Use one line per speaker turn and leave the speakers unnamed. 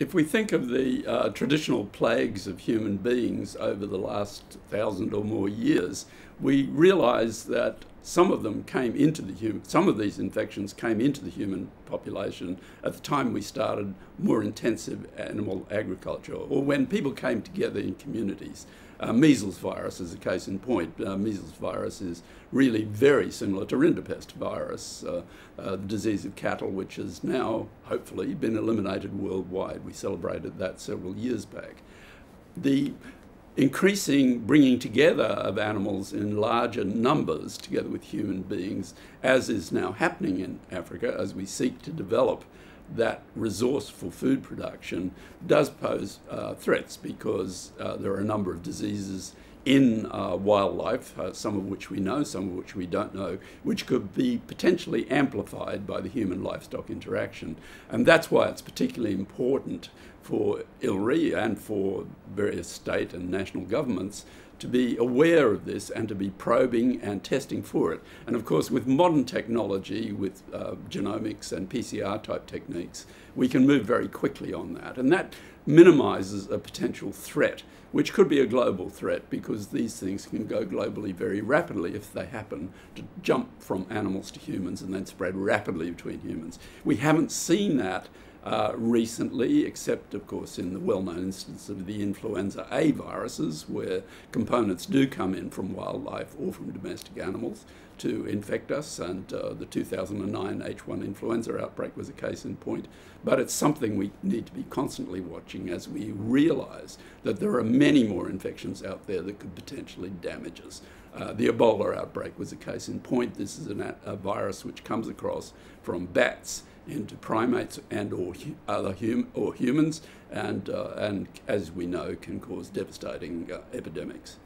if we think of the uh, traditional plagues of human beings over the last thousand or more years, we realize that some of them came into the human, some of these infections came into the human population at the time we started more intensive animal agriculture or when people came together in communities. Uh, measles virus is a case in point. Uh, measles virus is really very similar to rinderpest virus, uh, uh, the disease of cattle, which has now hopefully been eliminated worldwide. We celebrated that several years back. The increasing bringing together of animals in larger numbers together with human beings, as is now happening in Africa as we seek to develop that resource for food production does pose uh, threats because uh, there are a number of diseases in uh, wildlife, uh, some of which we know, some of which we don't know, which could be potentially amplified by the human livestock interaction. And that's why it's particularly important for ILRI and for various state and national governments to be aware of this and to be probing and testing for it. And of course, with modern technology, with uh, genomics and PCR type techniques, we can move very quickly on that. And that minimizes a potential threat, which could be a global threat because these things can go globally very rapidly if they happen to jump from animals to humans and then spread rapidly between humans. We haven't seen that uh, recently, except of course in the well known instance of the influenza A viruses, where components do come in from wildlife or from domestic animals to infect us. And uh, the 2009 H1 influenza outbreak was a case in point. But it's something we need to be constantly watching as we realize that there are many more infections out there that could potentially damage us. Uh, the Ebola outbreak was a case in point. This is an, a virus which comes across from bats into primates and or other hum or humans, and uh, and as we know, can cause devastating uh, epidemics.